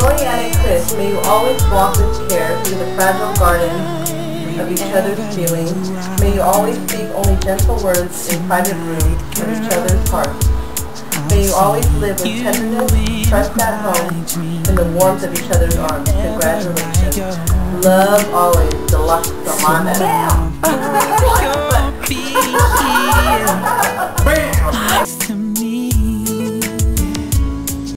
Joey and Chris, may you always walk with care through the fragile garden of each other's feelings. May you always speak only gentle words in private rooms of each other's hearts. May you always live with tenderness, trust at home, in the warmth of each other's arms. Congratulations. Love always, Deluxe Samana. Bam!